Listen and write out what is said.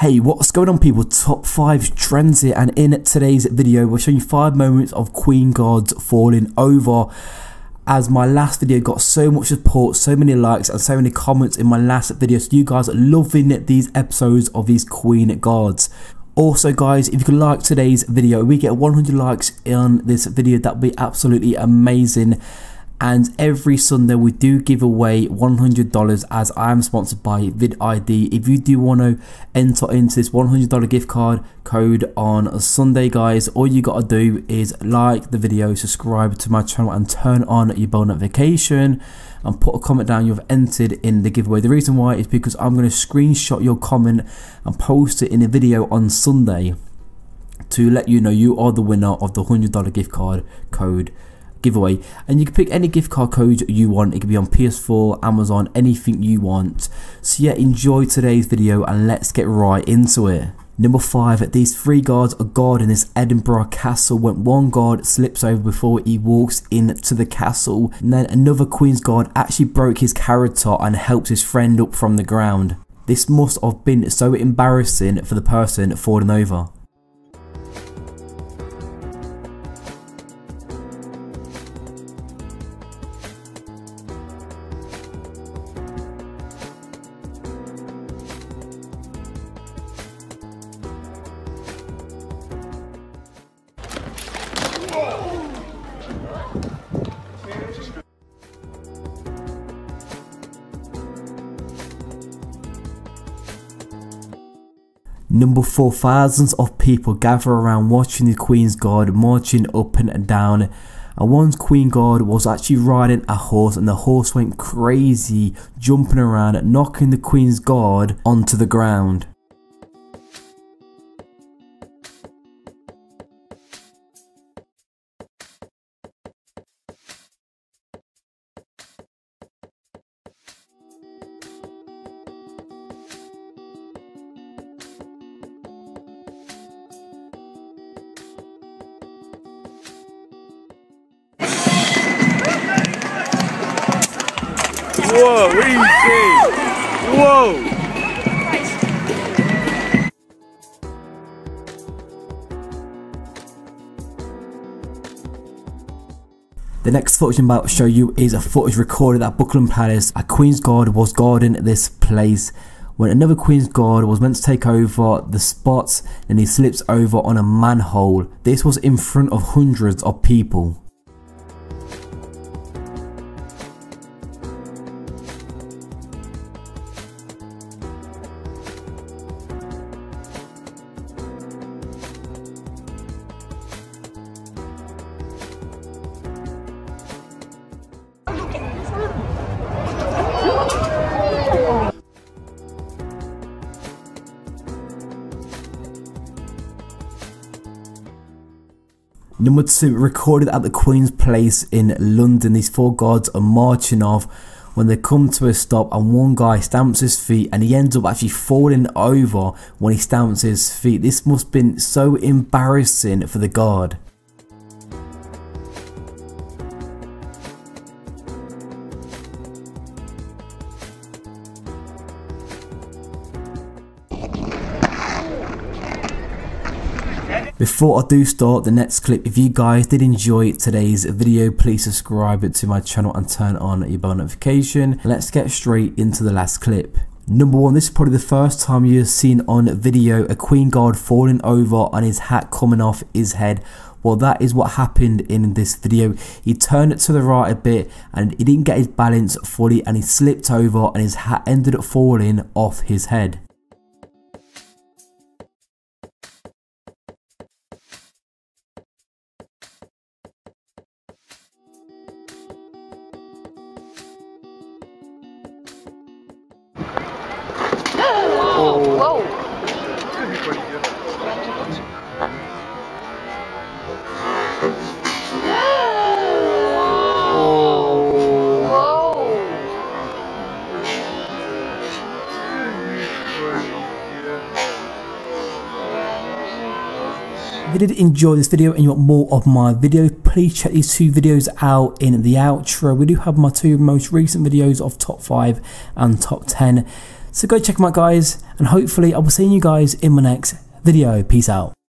Hey, what's going on people? Top 5 trends here and in today's video we're showing you 5 moments of Queen Guards falling over as my last video got so much support, so many likes and so many comments in my last video so you guys are loving these episodes of these Queen Guards. Also guys, if you could like today's video, we get 100 likes on this video, that'd be absolutely amazing and every Sunday we do give away $100 as I am sponsored by vidID. If you do want to enter into this $100 gift card code on a Sunday guys, all you got to do is like the video, subscribe to my channel and turn on your bell notification and put a comment down you've entered in the giveaway. The reason why is because I'm going to screenshot your comment and post it in a video on Sunday to let you know you are the winner of the $100 gift card code giveaway and you can pick any gift card code you want it could be on ps4 amazon anything you want so yeah enjoy today's video and let's get right into it Number 5. These three guards are guarding this Edinburgh castle when one guard slips over before he walks into the castle and then another Queen's guard actually broke his character and helped his friend up from the ground. This must have been so embarrassing for the person falling over. Number 4 Thousands of people gather around watching the Queen's Guard marching up and down and one Queen Guard was actually riding a horse and the horse went crazy jumping around knocking the Queen's Guard onto the ground. Whoa. Whoa. The next footage I'm about to show you is a footage recorded at Buckingham Palace. A Queen's Guard was guarding this place when another Queen's Guard was meant to take over the spot and he slips over on a manhole. This was in front of hundreds of people. Number two, recorded at the Queen's Place in London. These four guards are marching off when they come to a stop and one guy stamps his feet and he ends up actually falling over when he stamps his feet. This must have been so embarrassing for the guard. Before I do start the next clip, if you guys did enjoy today's video, please subscribe to my channel and turn on your bell notification. Let's get straight into the last clip. Number one, this is probably the first time you've seen on video a Queen Guard falling over and his hat coming off his head. Well, that is what happened in this video. He turned it to the right a bit and he didn't get his balance fully and he slipped over and his hat ended up falling off his head. If you did enjoy this video and you want more of my videos, please check these two videos out in the outro. We do have my two most recent videos of top 5 and top 10. So go check them out, guys, and hopefully I will see you guys in my next video. Peace out.